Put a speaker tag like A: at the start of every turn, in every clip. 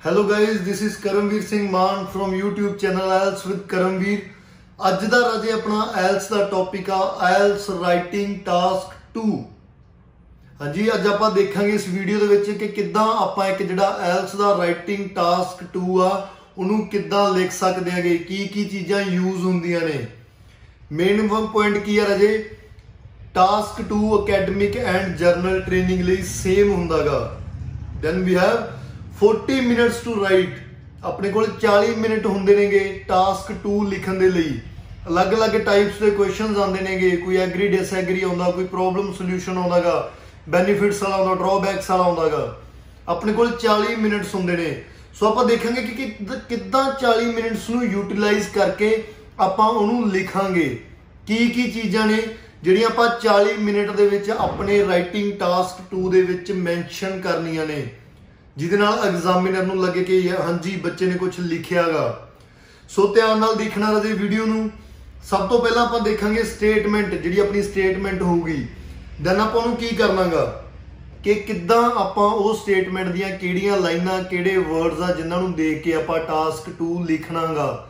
A: Hello guys this is Karamveer Singh Maan from YouTube channel IELTS with Karamveer ਅੱਜ ਦਾ ਰਾਜੇ ਆਪਣਾ IELTS ਦਾ ਟੌਪਿਕ ਆ ਐਲਸ ਰਾਈਟਿੰਗ ਟਾਸਕ 2 ਹਾਂਜੀ, ਅੱਜ ਆਪਾਂ ਦੇਖਾਂਗੇ ਇਸ ਵੀਡੀਓ ਦੇ ਵਿੱਚ ਕਿ ਕਿੱਦਾਂ ਆਪਾਂ ਇੱਕ ਜਿਹੜਾ ਐਲਸ ਦਾ ਰਾਈਟਿੰਗ ਟਾਸਕ 2 ਆ, ਉਹਨੂੰ ਕਿੱਦਾਂ ਲਿਖ ਸਕਦੇ ਆਗੇ, ਕੀ ਕੀ ਚੀਜ਼ਾਂ ਯੂਜ਼ ਹੁੰਦੀਆਂ ਨੇ। ਮੇਨ ਪੁਆਇੰਟ ਕੀ ਆ ਰਾਜੇ? Task 2 academic and general training ਲਈ ਸੇਮ ਹੁੰਦਾਗਾ। Then we have 40 minutes to write ਆਪਣੇ ਕੋਲ 40 ਮਿੰਟ ਹੁੰਦੇ ਨੇਗੇ ਟਾਸਕ 2 ਲਿਖਣ ਦੇ ਲਈ। ਅਲੱਗ-ਅਲੱਗ ਟਾਈਪਸ ਦੇ ਕੁਐਸਚਨਸ ਆਉਂਦੇ ਨੇਗੇ। ਕੋਈ ਐਗਰੀ ਡਿਸਐਗਰੀ ਆਉਂਦਾ, ਕੋਈ ਪ੍ਰੋਬਲਮ ਸੋਲੂਸ਼ਨ ਆਉਂਦਾਗਾ। ਬੈਨੀਫਿਟਸ ਵਾਲਾ ਆਉਂਦਾ ਡਰਾਬੈਕਸ ਵਾਲਾ ਆਉਂਦਾਗਾ। ਆਪਣੇ ਕੋਲ 40 ਮਿੰਟਸ ਹੁੰਦੇ ਨੇ। ਸੋ ਆਪਾਂ ਦੇਖਾਂਗੇ ਕਿ ਕਿੱਦਾਂ 40 ਮਿੰਟਸ ਨੂੰ ਯੂਟਿਲਾਈਜ਼ ਕਰਕੇ ਆਪਾਂ ਉਹਨੂੰ ਲਿਖਾਂਗੇ। ਕੀ ਕੀ ਚੀਜ਼ਾਂ ਨੇ, ਜਿਹੜੀਆਂ ਆਪਾਂ 40 ਮਿੰਟ ਦੇ ਵਿੱਚ ਆਪਣੇ ਰਾਈਟਿੰਗ ਟਾਸਕ 2 ਦੇ ਵਿੱਚ ਮੈਂਸ਼ਨ ਕਰਨੀਆਂ ਨੇ। ਜਿਹਦੇ ਨਾਲ ਐਗਜ਼ਾਮੀਨਰ ਨੂੰ ਲੱਗੇ ਕਿ ਹਾਂਜੀ, ਬੱਚੇ ਨੇ ਕੁਝ ਲਿਖਿਆਗਾ। ਸੋ ਧਿਆਨ ਨਾਲ ਦੇਖਣਾ ਰਾਜੇ ਵੀਡੀਓ ਨੂੰ। ਸਭ ਤੋਂ ਪਹਿਲਾਂ ਆਪਾਂ ਦੇਖਾਂਗੇ ਸਟੇਟਮੈਂਟ ਜਿਹੜੀ ਆਪਣੀ ਸਟੇਟਮੈਂਟ ਹੋਊਗੀ। ਦੈਨ ਆਪਾਂ ਉਹਨੂੰ ਕੀ ਕਰਨਾਗਾ? ਕਿ ਕਿੱਦਾਂ ਆਪਾਂ ਉਹ ਸਟੇਟਮੈਂਟ ਦੀਆਂ ਕਿਹੜੀਆਂ ਲਾਈਨਾਂ, ਕਿਹੜੇ ਵਰਡਸ ਆ ਜਿਨ੍ਹਾਂ ਨੂੰ ਦੇਖ ਕੇ ਆਪਾਂ ਟਾਸਕ 2 ਲਿਖਣਾਗਾ।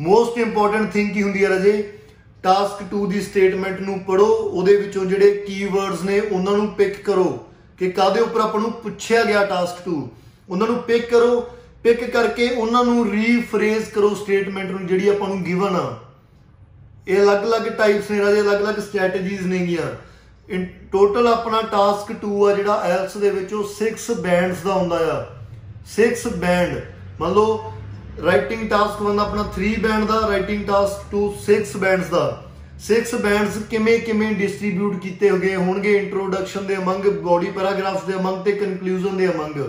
A: ਮੋਸਟ ਇੰਪੋਰਟੈਂਟ ਥਿੰਗ ਕੀ ਹੁੰਦੀ ਹੈ ਰਜੇ? ਟਾਸਕ 2 ਦੀ ਸਟੇਟਮੈਂਟ ਨੂੰ ਪੜੋ ਉਹਦੇ ਵਿੱਚੋਂ ਜਿਹੜੇ ਕੀਵਰਡਸ ਨੇ, ਉਹਨਾਂ ਨੂੰ ਪਿਕ ਕਰੋ। ਕਿ ਕਾਦੇ ਉੱਪਰ ਆਪਾਂ ਨੂੰ ਪੁੱਛਿਆ ਗਿਆ ਟਾਸਕ 2 ਉਹਨਾਂ ਨੂੰ ਪਿਕ ਕਰੋ ਪਿਕ ਕਰਕੇ ਉਹਨਾਂ ਨੂੰ ਰੀਫਰੇਜ਼ ਕਰੋ ਸਟੇਟਮੈਂਟ ਨੂੰ ਜਿਹੜੀ ਆਪਾਂ ਨੂੰ ਗਿਵਨ ਆ। ਇਹ ਅਲੱਗ-ਅਲੱਗ ਟਾਈਪਸ ਨੇ ਰਾਜੇ ਅਲੱਗ-ਅਲੱਗ ਸਟ੍ਰੈਟਜੀਜ਼ ਨੇਗੀਆਂ। ਇਨ ਟੋਟਲ ਆਪਣਾ ਟਾਸਕ 2 ਆ ਜਿਹੜਾ ਐਲਸ ਦੇ ਵਿੱਚ ਉਹ 6 ਬੈਂਡਸ ਦਾ ਹੁੰਦਾ ਆ। 6 ਬੈਂਡ ਮੰਨ ਲਓ ਰਾਈਟਿੰਗ ਟਾਸਕ 1 ਆਪਣਾ 3 ਬੈਂਡ ਦਾ ਰਾਈਟਿੰਗ ਟਾਸਕ 2 6 ਬੈਂਡਸ ਦਾ। 6 ਬੈਂਡਸ ਕਿਵੇਂ ਕਿਵੇਂ ਡਿਸਟ੍ਰੀਬਿਊਟ ਕੀਤੇ ਹੋਗੇ? ਹੋਣਗੇ ਇੰਟਰੋਡਕਸ਼ਨ ਦੇ ਅਮੰਗ ਬੋਡੀ ਪੈਰਾਗ੍ਰਾਫਸ ਦੇ ਅਮੰਗ ਤੇ ਕਨਕਲੂਜਨ ਦੇ ਅਮੰਗ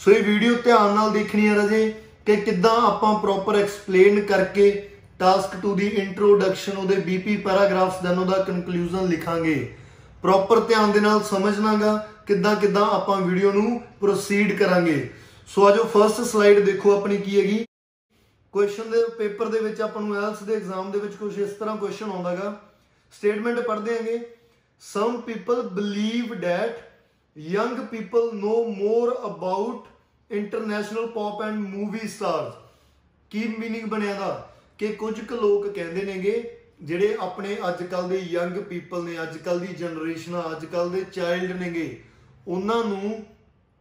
A: ਸੋ ਇਹ ਵੀਡੀਓ ਧਿਆਨ ਨਾਲ ਦੇਖਣੀ ਹੈ ਰਾਜੇ ਕਿ ਕਿੱਦਾਂ ਆਪਾਂ ਪ੍ਰੋਪਰ ਐਕਸਪਲੇਨ ਕਰਕੇ ਟਾਸਕ 2 ਦੀ ਇੰਟਰੋਡਕਸ਼ਨ ਉਹਦੇ ਬੀਪੀ ਪੈਰਾਗ੍ਰਾਫਸ ਦੈਨ ਉਹਦਾ ਕਨਕਲੂਜਨ ਲਿਖਾਂਗੇ। ਪ੍ਰੋਪਰ ਧਿਆਨ ਦੇ ਨਾਲ ਸਮਝਣਾਗਾ ਕਿੱਦਾਂ ਕਿੱਦਾਂ ਆਪਾਂ ਵੀਡੀਓ ਨੂੰ ਪ੍ਰੋਸੀਡ ਕਰਾਂਗੇ। ਸੋ ਆਜੋ ਫਰਸਟ ਸਲਾਈਡ ਦੇਖੋ ਆਪਣੀ ਕੀ ਹੈਗੀ। ਕੁਐਸਚਨ ਦੇ ਪੇਪਰ ਦੇ ਵਿੱਚ ਆਪਾਂ ਨੂੰ ਐਲਸ ਦੇ ਐਗਜ਼ਾਮ ਦੇ ਵਿੱਚ ਕੁਝ ਇਸ ਤਰ੍ਹਾਂ ਕੁਐਸਚਨ ਆਉਂਦਾਗਾ। ਸਟੇਟਮੈਂਟ ਪੜ੍ਹਦੇ ਆਂਗੇ some people believe that young people know more about international pop and movie stars Ki meaning ਬਣਿਆ ਦਾ ਕਿ ਕੁਝ ਕੁ ਲੋਕ ਕਹਿੰਦੇ ਨੇਗੇ, ਜਿਹੜੇ ਆਪਣੇ ਅੱਜ ਕੱਲ ਦੇ ਯੰਗ ਪੀਪਲ ਨੇ ਅੱਜ ਕੱਲ ਦੀ ਜਨਰੇਸ਼ਨ ਅੱਜ ਕੱਲ ਦੇ ਚਾਈਲਡ ਨੇਗੇ, ਉਹਨਾਂ ਨੂੰ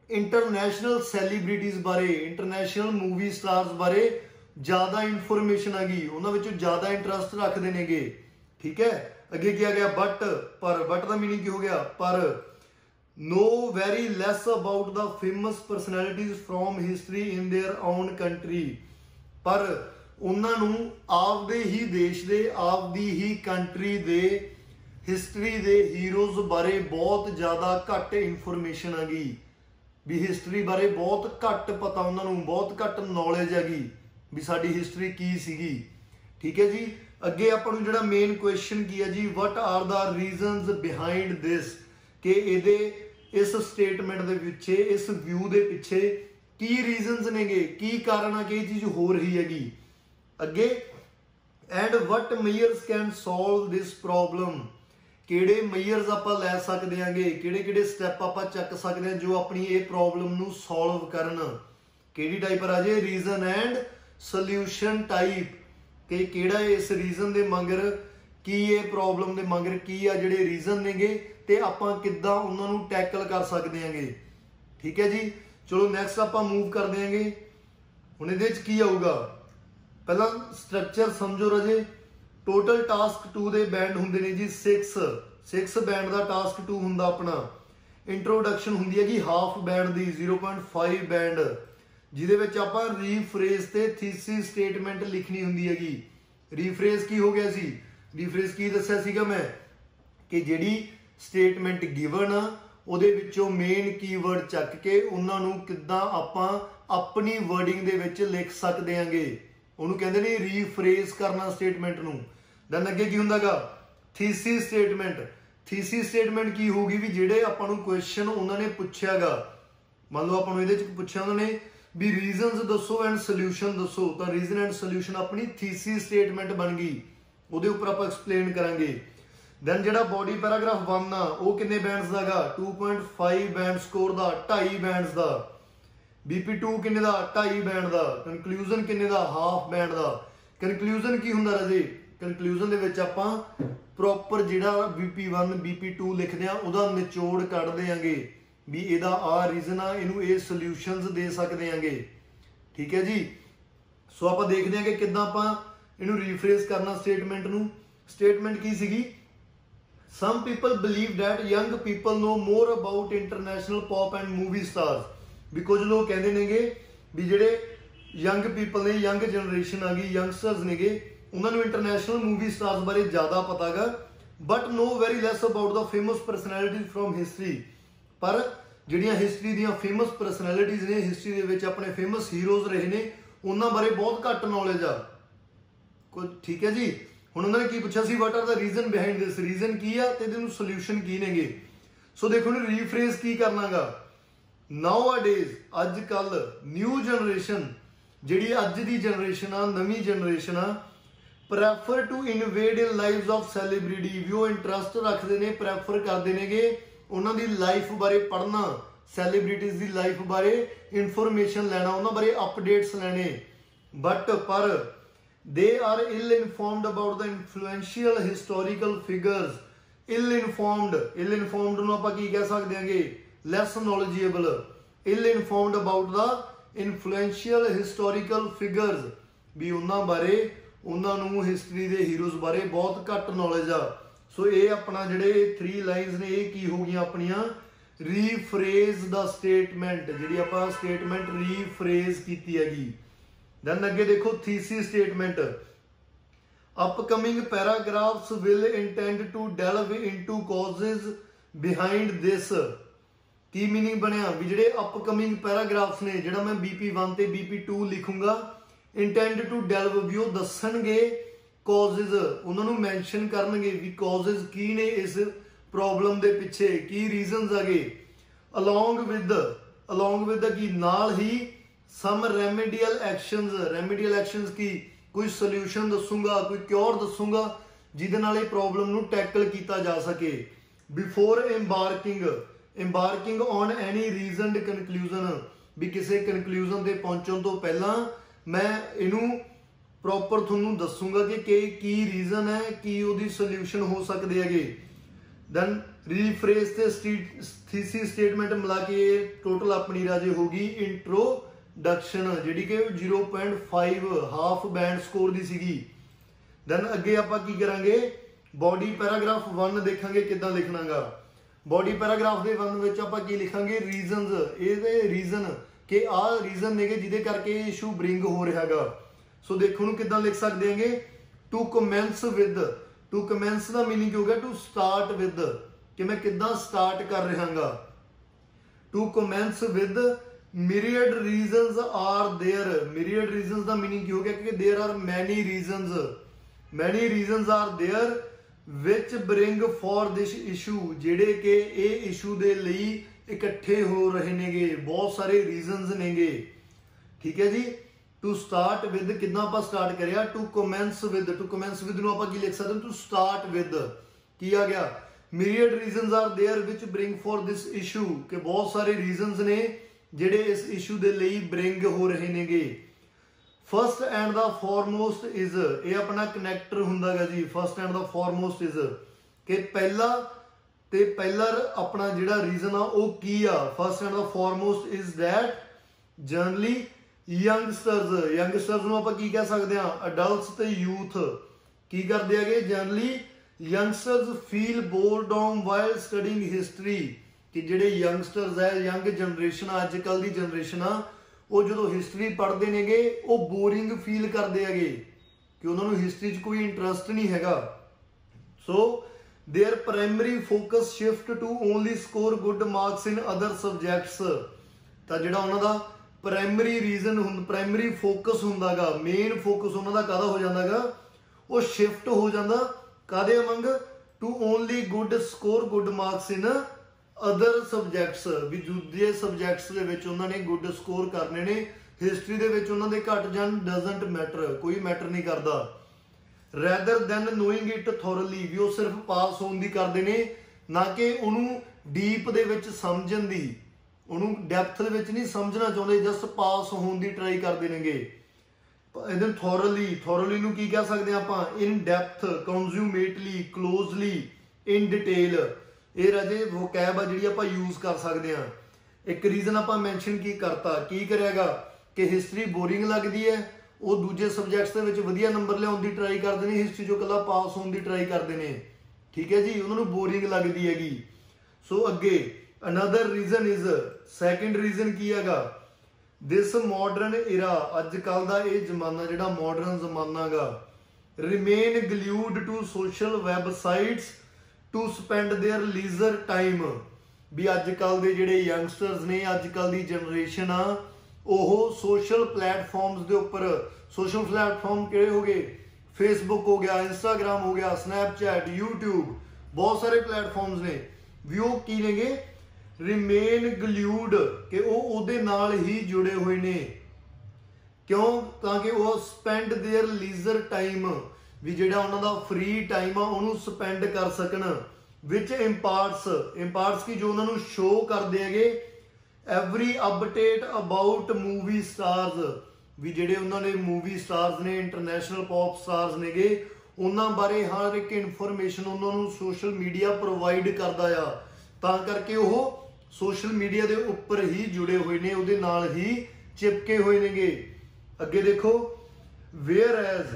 A: ਇੰਟਰਨੈਸ਼ਨਲ ਸੈਲੀਬ੍ਰਿਟੀਜ਼ ਬਾਰੇ ਇੰਟਰਨੈਸ਼ਨਲ ਮੂਵੀ ਸਟਾਰਸ ਬਾਰੇ ਜ਼ਿਆਦਾ ਇਨਫੋਰਮੇਸ਼ਨ ਆ ਗਈ ਉਹਨਾਂ ਵਿੱਚ ਜ਼ਿਆਦਾ ਇੰਟਰਸਟ ਰੱਖਦੇ ਨੇਗੇ ਠੀਕ ਹੈ ਅੱਗੇ ਕੀ ਆ ਗਿਆ ਬਟ ਪਰ ਬਟ ਦਾ ਮੀਨਿੰਗ ਕੀ ਹੋ ਗਿਆ ਪਰ know very less about the famous personalities from history in their own country ਪਰ ਉਹਨਾਂ ਨੂੰ ਆਪਦੇ ਹੀ ਦੇਸ਼ ਦੇ ਆਪਦੀ ਹੀ ਕੰਟਰੀ ਦੇ ਹਿਸਟਰੀ ਦੇ ਹੀਰੋਜ਼ ਬਾਰੇ ਬਹੁਤ ਜ਼ਿਆਦਾ ਘੱਟ ਇਨਫੋਰਮੇਸ਼ਨ ਆ ਗਈ ਵੀ ਹਿਸਟਰੀ ਬਾਰੇ ਬਹੁਤ ਘੱਟ ਪਤਾ ਉਹਨਾਂ ਨੂੰ ਬਹੁਤ ਘੱਟ ਨੌਲੇਜ ਹੈਗੀ ਵੀ ਸਾਡੀ ਹਿਸਟਰੀ ਕੀ ਸੀਗੀ। ਠੀਕ ਹੈ ਜੀ? ਅੱਗੇ ਆਪਾਂ ਨੂੰ ਜਿਹੜਾ ਮੇਨ ਕੁਐਸਚਨ ਕੀ ਹੈ ਜੀ what are the reasons behind this ਕਿ ਇਹਦੇ, ਇਸ ਸਟੇਟਮੈਂਟ ਦੇ ਪਿੱਛੇ, ਇਸ ਵਿਊ ਦੇ ਪਿੱਛੇ ਕੀ ਰੀਜ਼ਨਸ ਨੇਗੇ? ਕੀ ਕਾਰਨ ਆ ਕਿ ਇਹ ਚੀਜ਼ ਹੋ ਰਹੀ ਹੈਗੀ? ਅੱਗੇ and what measures can solve this problem ਕਿਹੜੇ ਮੇਜਰਸ ਆਪਾਂ ਲੈ ਸਕਦੇ ਆਂਗੇ? ਕਿਹੜੇ ਕਿਹੜੇ ਸਟੈਪ ਆਪਾਂ ਚੱਕ ਸਕਦੇ ਆ ਜੋ ਆਪਣੀ ਇਹ ਪ੍ਰੋਬਲਮ ਨੂੰ ਸੋਲਵ ਕਰਨ? ਕਿਹੜੀ ਟਾਈਪ ਰਾਜੇ? ਰੀਜ਼ਨ ਐਂਡ ਸੋਲੂਸ਼ਨ ਟਾਈਪ ਕਿ ਕਿਹੜਾ ਇਸ ਰੀਜ਼ਨ ਦੇ ਮਗਰ, ਕੀ ਇਹ ਪ੍ਰੋਬਲਮ ਦੇ ਮਗਰ, ਕੀ ਆ ਜਿਹੜੇ ਰੀਜ਼ਨ ਨੇਗੇ ਤੇ ਆਪਾਂ ਕਿੱਦਾਂ ਉਹਨਾਂ ਨੂੰ ਟੈਕਲ ਕਰ ਸਕਦੇ ਆਂਗੇ। ਠੀਕ ਹੈ ਜੀ? ਚਲੋ ਨੈਕਸਟ ਆਪਾਂ ਮੂਵ ਕਰਦੇ ਆਂਗੇ। ਹੁਣ ਇਹਦੇ ਵਿੱਚ ਕੀ ਆਊਗਾ? ਪਹਿਲਾਂ ਸਟਰਕਚਰ ਸਮਝੋ ਰਜੇ। ਟੋਟਲ ਟਾਸਕ 2 ਦੇ ਬੈਂਡ ਹੁੰਦੇ ਨੇ ਜੀ 6 6 ਬੈਂਡ ਦਾ ਟਾਸਕ 2 ਹੁੰਦਾ ਆਪਣਾ। ਇੰਟਰੋਡਕਸ਼ਨ ਹੁੰਦੀ ਹੈ ਜੀ ਹਾਫ ਬੈਂਡ ਦੀ 0.5 ਬੈਂਡ ਜਿਹਦੇ ਵਿੱਚ ਆਪਾਂ ਰੀਫਰੇਸ ਤੇ ਥੀਸਿਸ ਸਟੇਟਮੈਂਟ ਲਿਖਣੀ ਹੁੰਦੀ ਹੈਗੀ। ਰੀਫਰੇਸ ਕੀ ਹੋ ਗਿਆ ਸੀ? ਰੀਫਰੇਸ ਕੀ ਦੱਸਿਆ ਸੀਗਾ ਮੈਂ? ਕਿ ਜਿਹੜੀ ਸਟੇਟਮੈਂਟ ਗਿਵਨ ਆ, ਉਹਦੇ ਵਿੱਚੋਂ ਮੇਨ ਕੀਵਰਡ ਚੱਕ ਕੇ ਉਹਨਾਂ ਨੂੰ ਕਿੱਦਾਂ ਆਪਾਂ ਆਪਣੀ ਵਰਡਿੰਗ ਦੇ ਵਿੱਚ ਲਿਖ ਸਕਦੇ ਆਂਗੇ। ਉਹਨੂੰ ਕਹਿੰਦੇ ਨੇ ਰੀਫਰੇਸ ਕਰਨਾ ਸਟੇਟਮੈਂਟ ਨੂੰ। ਦੈਨ ਅੱਗੇ ਕੀ ਹੁੰਦਾਗਾ? ਥੀਸਿਸ ਸਟੇਟਮੈਂਟ ਥੀਸਿਸ ਸਟੇਟਮੈਂਟ ਕੀ ਹੋਊਗੀ ਵੀ ਜਿਹੜੇ ਆਪਾਂ ਨੂੰ ਕੁਐਸਚਨ ਉਹਨਾਂ ਨੇ ਪੁੱਛਿਆਗਾ। ਮੰਨ ਲਓ ਆਪਾਂ ਨੂੰ ਇਹਦੇ 'ਚ ਪੁੱਛਿਆ ਉਹਨਾਂ ਨੇ ਵੀ ਰੀਜ਼ਨਸ ਦੱਸੋ ਐਂਡ ਸੋਲੂਸ਼ਨ ਦੱਸੋ, ਤਾਂ ਰੀਜ਼ਨ ਐਂਡ ਸੋਲੂਸ਼ਨ ਆਪਣੀ ਥੀਸਿਸ ਸਟੇਟਮੈਂਟ ਬਣ ਗਈ। ਉਹਦੇ ਉੱਪਰ ਆਪਾਂ ਐਕਸਪਲੇਨ ਕਰਾਂਗੇ। ਦੈਨ ਜਿਹੜਾ ਬੋਡੀ ਪੈਰਾਗ੍ਰਾਫ 1 ਆ, ਉਹ ਕਿੰਨੇ ਬੈਂਡਸ ਦਾਗਾ 2.5 ਬੈਂਡ ਸਕੋਰ ਦਾ 2.5 ਬੈਂਡਸ ਦਾ। BP2 ਕਿੰਨੇ ਦਾ? 2.5 ਬੈਂਡ ਦਾ। ਕਨਕਲੂਜਨ ਕਿੰਨੇ ਦਾ? ਹਾਫ ਬੈਂਡ ਦਾ। ਕਨਕਲੂਜਨ ਕੀ ਹੁੰਦਾ ਰਾਜੇ? ਕਨਕਲੂਜਨ ਦੇ ਵਿੱਚ ਆਪਾਂ ਪ੍ਰੋਪਰ ਜਿਹੜਾ BP1 BP2 ਲਿਖਦੇ ਆ, ਉਹਦਾ ਨਿਚੋੜ ਕੱਢ ਦੇਾਂਗੇ ਵੀ ਇਹਦਾ ਆ ਰੀਜ਼ਨ ਆ, ਇਹਨੂੰ ਇਹ ਸੋਲੂਸ਼ਨਸ ਦੇ ਸਕਦੇ ਆਂਗੇ। ਠੀਕ ਹੈ ਜੀ? ਸੋ ਆਪਾਂ ਦੇਖਦੇ ਹਾਂ ਕਿ ਕਿੱਦਾਂ ਆਪਾਂ ਇਹਨੂੰ ਰੀਫਰੇਸ ਕਰਨਾ ਸਟੇਟਮੈਂਟ ਨੂੰ। ਸਟੇਟਮੈਂਟ ਕੀ ਸੀਗੀ? Some people believe that young people know more about international pop and movie stars ਵੀ ਕੁਝ ਲੋਕ ਕਹਿੰਦੇ ਨੇਗੇ ਵੀ ਜਿਹੜੇ ਯੰਗ ਪੀਪਲ ਨੇ ਯੰਗ ਜਨਰੇਸ਼ਨ ਆ ਗਈ ਯੰਗਸਟਰਸ ਨੇਗੇ, ਉਹਨਾਂ ਨੂੰ ਇੰਟਰਨੈਸ਼ਨਲ ਮੂਵੀ ਸਟਾਰਸ ਬਾਰੇ ਜ਼ਿਆਦਾ ਪਤਾਗਾ but know very less about the famous personalities from history ਪਰ ਜਿਹੜੀਆਂ ਹਿਸਟਰੀ ਦੀਆਂ ਫੇਮਸ ਪਰਸਨੈਲਿਟੀਜ਼ ਨੇ ਹਿਸਟਰੀ ਦੇ ਵਿੱਚ ਆਪਣੇ ਫੇਮਸ ਹੀਰੋਜ਼ ਰਹੇ ਨੇ, ਉਹਨਾਂ ਬਾਰੇ ਬਹੁਤ ਘੱਟ ਨੌਲੇਜ ਆ। ਕੋਈ ਠੀਕ ਹੈ ਜੀ? ਹੁਣ ਉਹਨਾਂ ਨੇ ਕੀ ਪੁੱਛਿਆ ਸੀ what are the reason behind this reason ਕੀ ਆ ਤੇ ਇਹਦੇ ਨੂੰ ਸੋਲੂਸ਼ਨ ਕੀ ਨੇਗੇ? ਸੋ ਦੇਖੋ ਨੂੰ ਰੀਫਰੇਸ ਕੀ ਕਰਨਾਗਾ? ਨਾਓ ਆ ਡੇਜ਼ ਅੱਜ ਕੱਲ ਨਿਊ ਜਨਰੇਸ਼ਨ ਜਿਹੜੀ ਅੱਜ ਦੀ ਜਨਰੇਸ਼ਨ ਆ, ਨਵੀਂ ਜਨਰੇਸ਼ਨ ਆ prefer to invade in lives of celebrity we interest ਰੱਖਦੇ ਨੇ ਪ੍ਰੈਫਰ ਕਰਦੇ ਨੇਗੇ ਉਹਨਾਂ ਦੀ ਲਾਈਫ ਬਾਰੇ ਪੜ੍ਹਨਾ ਸੈਲੀਬ੍ਰਿਟੀਜ਼ ਦੀ ਲਾਈਫ ਬਾਰੇ ਇਨਫੋਰਮੇਸ਼ਨ ਲੈਣਾ, ਉਹਨਾਂ ਬਾਰੇ ਅਪਡੇਟਸ ਲੈਣੇ। ਬਟ ਪਰ they are ill informed about the influential historical figures ill informed ill informed ਨੂੰ ਆਪਾਂ ਕੀ ਕਹਿ ਸਕਦੇ ਹਾਂਗੇ? Less knowledgeable ill informed about the influential historical figures ਵੀ ਉਹਨਾਂ ਬਾਰੇ, ਉਹਨਾਂ ਨੂੰ ਹਿਸਟਰੀ ਦੇ ਹੀਰੋਜ਼ ਬਾਰੇ ਬਹੁਤ ਘੱਟ ਨੌਲੇਜ ਆ। ਸੋ ਇਹ ਆਪਣਾ ਜਿਹੜੇ 3 ਲਾਈਨਸ ਨੇ, ਇਹ ਕੀ ਹੋ ਗਈਆਂ ਆਪਣੀਆਂ? ਰੀਫਰੇਜ਼ ਦਾ ਸਟੇਟਮੈਂਟ ਜਿਹੜੀ ਆਪਾਂ ਸਟੇਟਮੈਂਟ ਰੀਫਰੇਜ਼ ਕੀਤੀ ਹੈਗੀ। ਦੈਨ ਅੱਗੇ ਦੇਖੋ thesis statement upcoming paragraphs will intend to delve into causes behind this Ki meaning ਬਣਿਆ? ਵੀ ਜਿਹੜੇ ਅਪਕਮਿੰਗ ਪੈਰਾਗ੍ਰਾਫਸ ਨੇ, ਜਿਹੜਾ ਮੈਂ BP1 ਤੇ BP2 ਲਿਖੂੰਗਾ ਇੰਟੈਂਡ ਟੂ ਡੈਲਵ ਵੀ ਉਹ ਦੱਸਣਗੇ। ਕਾਜ਼ਸ ਉਹਨਾਂ ਨੂੰ ਮੈਂਸ਼ਨ ਕਰਨਗੇ ਵੀ ਕਾਜ਼ਸ ਕੀ ਨੇ ਇਸ ਪ੍ਰੋਬਲਮ ਦੇ ਪਿੱਛੇ, ਕੀ ਰੀਜ਼ਨਸ ਹੈਗੇ। Along with along with the ਕੀ? ਨਾਲ ਹੀ ਸਮ ਰੈਮੇਡੀਅਲ ਐਕਸ਼ਨਸ ਰੈਮੇਡੀਅਲ ਐਕਸ਼ਨਸ ਕੀ? ਕੋਈ ਸੋਲੂਸ਼ਨ ਦੱਸੂਗਾ, ਕੋਈ ਕਿਉਰ ਦੱਸੂਗਾ, ਜਿਹਦੇ ਨਾਲ ਇਹ ਪ੍ਰੋਬਲਮ ਨੂੰ ਟੈਕਲ ਕੀਤਾ ਜਾ ਸਕੇ। Before embarking embarking on any reasoned conclusion ਵੀ ਕਿਸੇ ਕਨਕਲੂਜਨ ਤੇ ਪਹੁੰਚਣ ਤੋਂ ਪਹਿਲਾਂ ਮੈਂ ਇਹਨੂੰ ਪ੍ਰੋਪਰ ਤੁਹਾਨੂੰ ਦੱਸੂਗਾ ਕਿ ਕੀ ਕੀ ਰੀਜ਼ਨ ਹੈ, ਕੀ ਉਹਦੀ ਸੋਲੂਸ਼ਨ ਹੋ ਸਕਦੇ ਹੈਗੇ। ਦੈਨ ਰੀਫਰੇਸ ਤੇ ਥੀਸਿਸ ਸਟੇਟਮੈਂਟ ਮਿਲਾ ਕੇ ਟੋਟਲ ਆਪਣੀ ਰਾਜੇ ਹੋਗੀ ਇੰਟਰੋਡਕਸ਼ਨ ਜਿਹੜੀ ਕਿ 0.5 ਹਾਫ ਬੈਂਡ ਸਕੋਰ ਦੀ ਸੀਗੀ। ਦੈਨ ਅੱਗੇ ਆਪਾਂ ਕੀ ਕਰਾਂਗੇ? ਬਾਡੀ ਪੈਰਾਗ੍ਰਾਫ 1 ਦੇਖਾਂਗੇ ਕਿੱਦਾਂ ਲਿਖਣਾਗਾ। ਬਾਡੀ ਪੈਰਾਗ੍ਰਾਫ ਦੇ 1 ਵਿੱਚ ਆਪਾਂ ਕੀ ਲਿਖਾਂਗੇ? ਰੀਜ਼ਨਸ ਇਹਦੇ ਰੀਜ਼ਨ ਕਿ ਆਹ ਰੀਜ਼ਨ ਨੇਗੇ ਜਿਹਦੇ ਕਰਕੇ ਇਹ ਇਸ਼ੂ ਬ੍ਰਿੰਗ ਹੋ ਰਿਹਾ ਹੈਗਾ। ਸੋ ਦੇਖੋ ਨੂੰ ਕਿੱਦਾਂ ਲਿਖ ਸਕਦੇ ਹਾਂਗੇ to commence with to commence the meaning ਹੋ ਗਿਆ ਟੂ ਸਟਾਰਟ ਵਿਦ ਕਿ ਮੈਂ ਕਿੱਦਾਂ ਸਟਾਰਟ ਕਰ ਰਹਾਗਾ to commence with myriad reasons are there. Myriad reasons ਦਾ ਮੀਨਿੰਗ ਕੀ ਹੋ ਗਿਆ ਕਿ there are many reasons. Many reasons are there which bring for this issue ਜਿਹੜੇ ਕਿ ਇਹ ਇਸ਼ੂ ਦੇ ਲਈ ਇਕੱਠੇ ਹੋ ਰਹੇ ਨੇਗੇ ਬਹੁਤ ਸਾਰੇ ਰੀਜ਼ਨਸ ਨੇਗੇ ਠੀਕ ਹੈ ਜੀ ਟੂ ਸਟਾਰਟ ਵਿਦ ਕਿਦਾਂ ਆਪਾਂ ਸਟਾਰਟ ਕਰਿਆ? To commence with to commence with ਨੂੰ ਆਪਾਂ ਕੀ ਲਿਖ ਸਕਦੇ ਹਾਂ? ਟੂ ਸਟਾਰਟ ਵਿਦ ਕੀ ਆ ਗਿਆ? Myriad reasons are there which bring for this issue ਕਿ ਬਹੁਤ ਸਾਰੇ ਰੀਜ਼ਨਸ ਨੇ ਜਿਹੜੇ ਇਸ ਇਸ਼ੂ ਦੇ ਲਈ ਬ੍ਰਿੰਗ ਹੋ ਰਹੇ ਨੇਗੇ। First and the foremost is ਇਹ ਆਪਣਾ ਕਨੈਕਟਰ ਹੁੰਦਾਗਾ ਜੀ। First and the foremost is ਕਿ ਪਹਿਲਾ ਤੇ ਪਹਿਲਰ ਆਪਣਾ ਜਿਹੜਾ ਰੀਜ਼ਨ ਆ ਉਹ ਕੀ ਆ? First and the foremost is that generally youngsters youngsters ਨੂੰ ਆਪਾਂ ਕੀ ਕਹਿ ਸਕਦੇ ਆ ਅਡਲਟਸ ਤੇ ਯੂਥ ਕੀ ਕਰਦੇ ਆਗੇ generally youngsters feel bored on while studying history ਕਿ ਜਿਹੜੇ ਯੰਗਸਟਰਸ ਹੈ ਯੰਗ ਜਨਰੇਸ਼ਨ ਅੱਜ ਕੱਲ ਦੀ ਜਨਰੇਸ਼ਨ ਆ ਉਹ ਜਦੋਂ ਹਿਸਟਰੀ ਪੜ੍ਹਦੇ ਨੇਗੇ ਉਹ ਬੋਰਿੰਗ ਫੀਲ ਕਰਦੇ ਹੈਗੇ ਕਿ ਉਹਨਾਂ ਨੂੰ ਹਿਸਟਰੀ 'ਚ ਕੋਈ ਇੰਟਰਸਟ ਨਹੀਂ ਹੈਗਾ so their primary focus shift to only score good marks in other subjects ਤਾਂ ਜਿਹੜਾ ਉਹਨਾਂ ਦਾ ਪ੍ਰਾਇਮਰੀ ਰੀਜ਼ਨ ਹੁੰਦਾ ਪ੍ਰਾਇਮਰੀ ਫੋਕਸ ਹੁੰਦਾਗਾ ਮੇਨ ਫੋਕਸ ਉਹਨਾਂ ਦਾ ਕਾਹਦਾ ਹੋ ਜਾਂਦਾਗਾ? ਉਹ ਸ਼ਿਫਟ ਹੋ ਜਾਂਦਾ ਕਾਦੇ among to only good score good marks in other subjects ਵੀ ਦੂਜੇ ਸਬਜੈਕਟਸ ਦੇ ਵਿੱਚ ਉਹਨਾਂ ਨੇ ਗੁੱਡ ਸਕੋਰ ਕਰਨੇ ਨੇ ਹਿਸਟਰੀ ਦੇ ਵਿੱਚ ਉਹਨਾਂ ਦੇ ਘਟ ਜਾਣ ਡਸਨਟ ਮੈਟਰ ਕੋਈ ਮੈਟਰ ਨਹੀਂ ਕਰਦਾ। Rather than knowing it thoroughly ਵੀ ਉਹ ਸਿਰਫ ਪਾਸ ਹੋਣ ਦੀ ਕਰਦੇ ਨੇ, ਨਾ ਕਿ ਉਹਨੂੰ ਡੀਪ ਦੇ ਵਿੱਚ ਸਮਝਣ ਦੀ। ਉਹਨੂੰ ਡੈਪਥ ਦੇ ਵਿੱਚ ਨਹੀਂ ਸਮਝਣਾ ਚਾਹੁੰਦੇ ਜਸਟ ਪਾਸ ਹੋਣ ਦੀ ਟਰਾਈ ਕਰਦੇ ਨੇਗੇ। ਇਹਦੇ ਥੋਰਲੀ ਥੋਰਲੀ ਨੂੰ ਕੀ ਕਹਿ ਸਕਦੇ ਆ ਆਪਾਂ? In depth consummately closely in detail ਇਹ ਰਾਜੇ ਵੋਕੈਬ ਆ ਜਿਹੜੀ ਆਪਾਂ ਯੂਜ਼ ਕਰ ਸਕਦੇ ਆ ਇੱਕ ਰੀਜ਼ਨ ਆਪਾਂ ਮੈਂਸ਼ਨ ਕੀ ਕਰਤਾ? ਕੀ ਕਰਿਆਗਾ? ਕਿ ਹਿਸਟਰੀ ਬੋਰਿੰਗ ਲੱਗਦੀ ਹੈ। ਉਹ ਦੂਜੇ ਸਬਜੈਕਟਸ ਦੇ ਵਿੱਚ ਵਧੀਆ ਨੰਬਰ ਲਿਆਉਣ ਦੀ ਟਰਾਈ ਕਰਦੇ ਨੇ। ਹਿਸਟਰੀ ਚੋਂ ਕੱਲਾ ਪਾਸ ਹੋਣ ਦੀ ਟਰਾਈ ਕਰਦੇ ਨੇ। ਠੀਕ ਹੈ ਜੀ? ਉਹਨਾਂ ਨੂੰ ਬੋਰਿੰਗ ਲੱਗਦੀ ਹੈਗੀ। ਸੋ ਅੱਗੇ another reason is second reason ਕੀ ਹੈਗਾ ਦਿਸ ਮਾਡਰਨ ਇਰਾ ਅੱਜ ਕੱਲ ਦਾ ਇਹ ਜ਼ਮਾਨਾ ਜਿਹੜਾ modern ਜ਼ਮਾਨਾਗਾ remain glued to social websites to spend their leisure time ਵੀ ਅੱਜ ਕੱਲ ਦੇ ਜਿਹੜੇ ਯੰਗਸਟਰਸ ਨੇ ਅੱਜ ਕੱਲ ਦੀ ਜਨਰੇਸ਼ਨ ਆ ਉਹ ਸੋਸ਼ਲ ਪਲੇਟਫਾਰਮਸ ਦੇ ਉੱਪਰ ਸੋਸ਼ਲ ਪਲੇਟਫਾਰਮ ਕਿਹੜੇ ਹੋਗੇ ਫੇਸਬੁੱਕ ਹੋ ਗਿਆ ਇੰਸਟਾਗ੍ਰam ਹੋ ਗਿਆ ਸਨੈਪਚੈਟ YouTube ਬਹੁਤ ਸਾਰੇ ਪਲੇਟਫਾਰਮਸ ਨੇ ਵੀ ਉਹ ਕੀ ਨੇਗੇ ਰਿਮੇਨ ਗਲੂਡ ਕਿ ਉਹ ਉਹਦੇ ਨਾਲ ਹੀ ਜੁੜੇ ਹੋਏ ਨੇ ਕਿਉਂ ਤਾਂ ਕਿ ਉਹ ਸਪੈਂਡ देयर ਲੀਜ਼ਰ ਟਾਈਮ ਵੀ ਜਿਹੜਾ ਉਹਨਾਂ ਦਾ ਫ੍ਰੀ ਟਾਈਮ ਆ ਉਹਨੂੰ ਸਪੈਂਡ ਕਰ ਸਕਣ ਵਿੱਚ ਇੰਪਾਰਟਸ ਇੰਪਾਰਟਸ ਕੀ ਜੋ ਉਹਨਾਂ ਨੂੰ ਸ਼ੋ ਕਰਦੇ ਹੈਗੇ every update about movie stars ਵੀ ਜਿਹੜੇ ਉਹਨਾਂ ਦੇ ਮੂਵੀ ਸਟਾਰਸ ਨੇ ਇੰਟਰਨੈਸ਼ਨਲ ਪੌਪ ਸਟਾਰਸ ਨੇਗੇ ਉਹਨਾਂ ਬਾਰੇ ਹਰ ਇੱਕ ਇਨਫੋਰਮੇਸ਼ਨ ਉਹਨਾਂ ਨੂੰ ਸੋਸ਼ਲ ਮੀਡੀਆ ਪ੍ਰੋਵਾਈਡ ਕਰਦਾ ਆ ਤਾਂ ਕਰਕੇ ਉਹ ਸੋਸ਼ਲ ਮੀਡੀਆ ਦੇ ਉੱਪਰ ਹੀ ਜੁੜੇ ਹੋਏ ਨੇ, ਉਹਦੇ ਨਾਲ ਹੀ ਚਿਪਕੇ ਹੋਏ ਨੇਗੇ। ਅੱਗੇ ਦੇਖੋ ਵੇਅਰ ਐਜ਼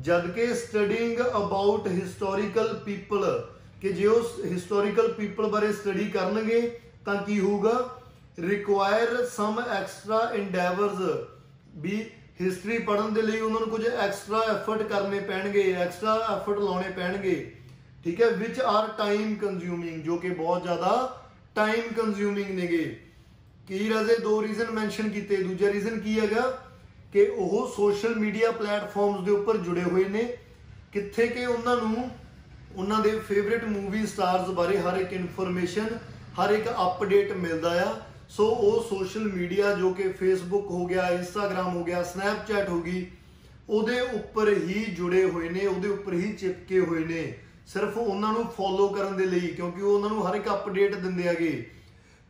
A: ਜਦ ਕਿ ਸਟੱਡੀਇੰਗ ਅਬਾਊਟ ਹਿਸਟੋਰੀਕਲ ਪੀਪਲ ਕਿ ਜੇ ਉਹ ਹਿਸਟੋਰੀਕਲ ਪੀਪਲ ਬਾਰੇ ਸਟੱਡੀ ਕਰਨਗੇ, ਤਾਂ ਕੀ ਹੋਊਗਾ? ਰਿਕੁਆਇਰ ਸਮ ਐਕਸਟਰਾ ਐਂਡੇਵਰਸ ਵੀ ਹਿਸਟਰੀ ਪੜਨ ਦੇ ਲਈ ਉਹਨਾਂ ਨੂੰ ਕੁਝ ਐਕਸਟਰਾ ਐਫਰਟ ਕਰਨੇ ਪੈਣਗੇ ਐਕਸਟਰਾ ਐਫਰਟ ਲਾਉਣੇ ਪੈਣਗੇ। ਠੀਕ ਹੈ ਵਿਚ ਆਰ ਟਾਈਮ ਕੰਜ਼ਿਊਮਿੰਗ ਜੋ ਕਿ ਬਹੁਤ ਜ਼ਿਆਦਾ ਟਾਈਮ ਕੰਜ਼ਿਊਮਿੰਗ ਨੇਗੇ। ਕੀ ਰਾਜੇ, ਦੋ ਰੀਜ਼ਨ ਮੈਂਸ਼ਨ ਕੀਤੇ। ਦੂਜਾ ਰੀਜ਼ਨ ਕੀ ਹੈਗਾ ਕਿ ਉਹ ਸੋਸ਼ਲ ਮੀਡੀਆ ਪਲੇਟਫਾਰਮਸ ਦੇ ਉੱਪਰ ਜੁੜੇ ਹੋਏ ਨੇ। ਕਿੱਥੇ ਕਿ ਉਹਨਾਂ ਨੂੰ, ਉਹਨਾਂ ਦੇ ਫੇਵਰਿਟ ਮੂਵੀ ਸਟਾਰਸ ਬਾਰੇ ਹਰ ਇੱਕ ਇਨਫੋਰਮੇਸ਼ਨ ਹਰ ਇੱਕ ਅਪਡੇਟ ਮਿਲਦਾ ਆ। ਸੋ ਉਹ ਸੋਸ਼ਲ ਮੀਡੀਆ ਜੋ ਕਿ ਫੇਸਬੁੱਕ ਹੋ ਗਿਆ ਇੰਸਟਾਗ੍ਰam ਹੋ ਗਿਆ ਸਨੈਪਚੈਟ ਹੋ ਗਈ, ਉਹਦੇ ਉੱਪਰ ਹੀ ਜੁੜੇ ਹੋਏ ਨੇ, ਉਹਦੇ ਉੱਪਰ ਹੀ ਚਿਪਕੇ ਹੋਏ ਨੇ। ਸਿਰਫ ਉਹਨਾਂ ਨੂੰ ਫੋਲੋ ਕਰਨ ਦੇ ਲਈ, ਕਿਉਂਕਿ ਉਹ ਉਹਨਾਂ ਨੂੰ ਹਰ ਇੱਕ ਅਪਡੇਟ ਦਿੰਦੇ ਆਗੇ